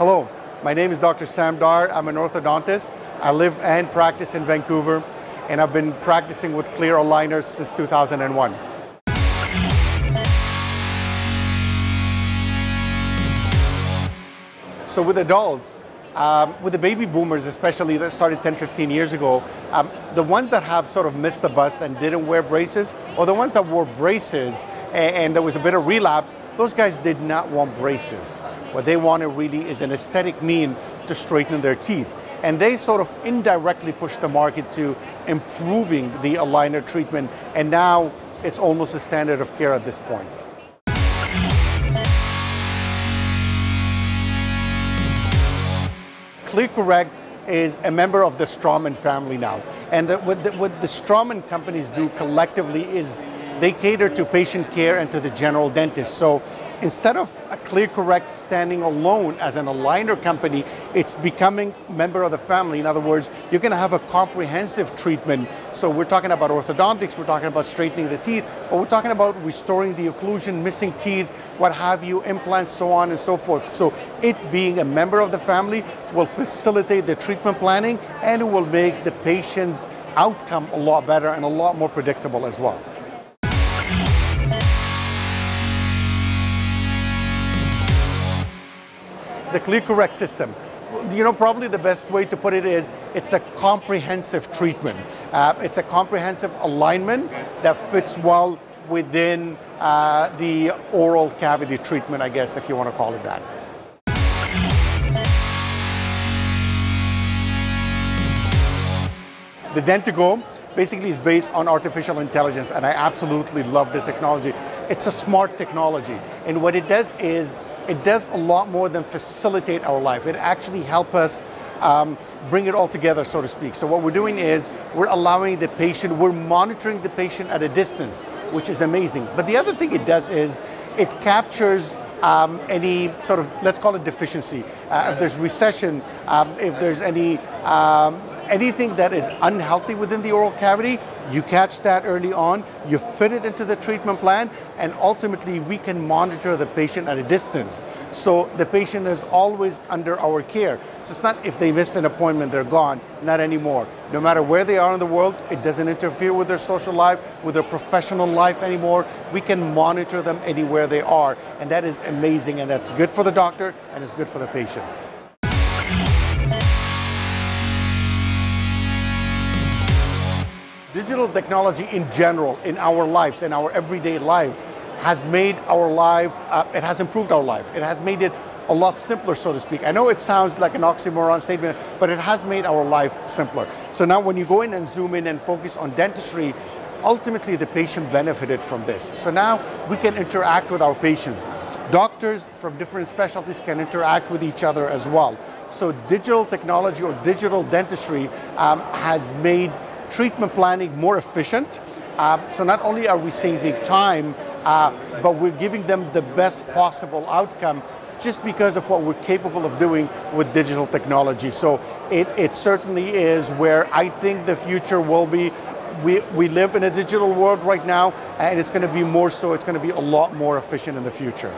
Hello, my name is Dr. Sam Daher. I'm an orthodontist. I live and practice in Vancouver, and I've been practicing with clear aligners since 2001. So with adults, um, with the baby boomers especially that started 10, 15 years ago, um, the ones that have sort of missed the bus and didn't wear braces, or the ones that wore braces and, and there was a bit of relapse, those guys did not want braces. What they wanted really is an aesthetic mean to straighten their teeth. And they sort of indirectly pushed the market to improving the aligner treatment, and now it's almost a standard of care at this point. ClearCorrect is a member of the Straumann family now. And the, what, the, what the Straumann companies do collectively is they cater to patient care and to the general dentist. So instead of a ClearCorrect standing alone as an aligner company, it's becoming member of the family. In other words, you're going to have a comprehensive treatment. So we're talking about orthodontics, we're talking about straightening the teeth, but we're talking about restoring the occlusion, missing teeth, what have you, implants, so on and so forth. So it being a member of the family will facilitate the treatment planning and it will make the patient's outcome a lot better and a lot more predictable as well. The ClearCorrect system. You know, probably the best way to put it is it's a comprehensive treatment. Uh, it's a comprehensive alignment that fits well within uh, the oral cavity treatment, I guess, if you want to call it that. The DenToGo basically is based on artificial intelligence, and I absolutely love the technology. It's a smart technology, and what it does is it does a lot more than facilitate our life. It actually helps us um, bring it all together, so to speak. So what we're doing is we're allowing the patient, we're monitoring the patient at a distance, which is amazing. But the other thing it does is it captures um, any sort of, let's call it deficiency. Uh, if there's recession, um, if there's any um, anything that is unhealthy within the oral cavity, you catch that early on, you fit it into the treatment plan, and ultimately we can monitor the patient at a distance. So the patient is always under our care. So it's not if they missed an appointment, they're gone, not anymore. No matter where they are in the world, it doesn't interfere with their social life, with their professional life anymore. We can monitor them anywhere they are. And that is amazing, and that's good for the doctor, and it's good for the patient. Digital technology in general, in our lives, in our everyday life, has made our life, uh, it has improved our life. It has made it a lot simpler, so to speak. I know it sounds like an oxymoron statement, but it has made our life simpler. So now when you go in and zoom in and focus on dentistry, ultimately the patient benefited from this. So now we can interact with our patients. Doctors from different specialties can interact with each other as well. So digital technology or digital dentistry um, has made treatment planning more efficient. Uh, so not only are we saving time, uh, but we're giving them the best possible outcome just because of what we're capable of doing with digital technology. So it, it certainly is where I think the future will be. We, we live in a digital world right now, and it's going to be more so, it's going to be a lot more efficient in the future.